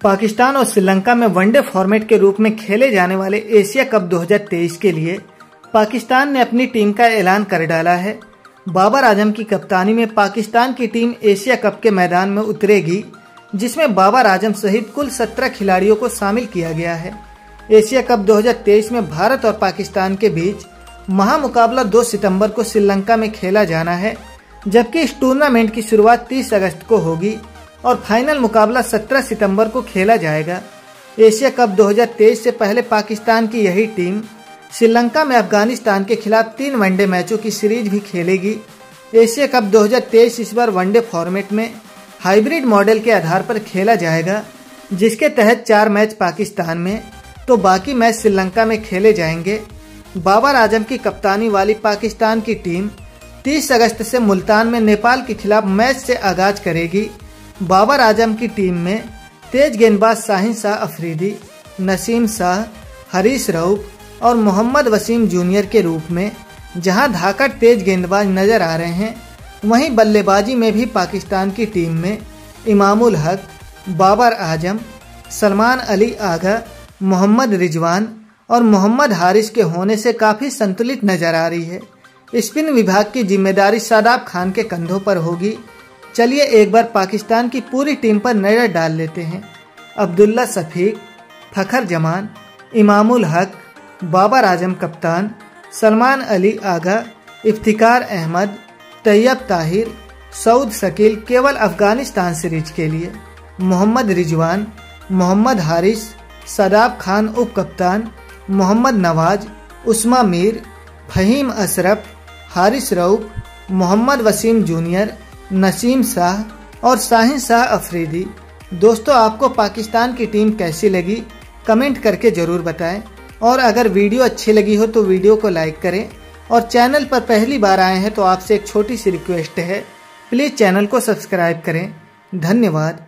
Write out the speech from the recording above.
पाकिस्तान और श्रीलंका में one day format के रूप में खेले जाने वाले एशिया कप 2023 के लिए पाकिस्तान ने अपनी टीम का ऐलान कर डाला है। बाबर आज़म की कप्तानी में पाकिस्तान की टीम एशिया कप के मैदान में उतरेगी, जिसमें बाबर आज़म सहित कुल 17 खिलाड़ियों को शामिल किया गया है। एशिया कप 2023 में भारत और पाकिस्तान के बीच महामुकाबला 2 सितंबर को श्रीलंका में खेला जाना है, जबकि इस टूर्नामेंट की शुरुआत 30 अगस्त को होगी। और फाइनल मुकाबला 17 सितंबर को खेला जाएगा। एशिया कप 2023 से पहले पाकिस्तान की यही टीम श्रीलंका में अफ़गानिस्तान के खिलाफ तीन वनडे मैचों की सीरीज़ भी खेलेगी। एशिया कप 2023 इस बार वनडे फॉर्मेट में हाइब्रिड मॉडल के आधार पर खेला जाएगा, जिसके तहत चार मैच पाकिस्तान में तो बाकी मैच श्रीलंका में खेले जाएँगे। बाबर आज़म की कप्तानी वाली पाकिस्तान की टीम 30 अगस्त से मुल्तान में नेपाल के खिलाफ मैच से आगाज़ करेगी। बाबर आज़म की टीम में तेज गेंदबाज साहिन शाह अफरीदी, नसीम शाह, हरीश रऊफ और मोहम्मद वसीम जूनियर के रूप में जहाँ धाकड़ तेज गेंदबाज नज़र आ रहे हैं, वहीं बल्लेबाजी में भी पाकिस्तान की टीम में इमामुल हक, बाबर आज़म, सलमान अली आगा, मोहम्मद रिजवान और मोहम्मद हारिस के होने से काफ़ी संतुलित नज़र आ रही है। स्पिन विभाग की ज़िम्मेदारी शादाब खान के कंधों पर होगी। चलिए एक बार पाकिस्तान की पूरी टीम पर नज़र डाल लेते हैं। अब्दुल्ला सफीक, फखर जमान, इमामुल हक, बाबर आज़म कप्तान, सलमान अली आगा, इफ्तिकार अहमद, तैयब ताहिर, सऊद शकील केवल अफ़गानिस्तान सीरीज़ के लिए। मोहम्मद रिजवान, मोहम्मद हारिस, सदाब खान उप कप्तान मोहम्मद नवाज़, उस्मा मीर, फहीम अशरफ हारिस रऊफ, मोहम्मद वसीम जूनियर नसीम शाह और साहिन शाह अफरीदी। दोस्तों, आपको पाकिस्तान की टीम कैसी लगी? कमेंट करके ज़रूर बताएँ। और अगर वीडियो अच्छी लगी हो तो वीडियो को लाइक करें। और चैनल पर पहली बार आए हैं तो आपसे एक छोटी सी रिक्वेस्ट है। प्लीज़ चैनल को सब्सक्राइब करें। धन्यवाद।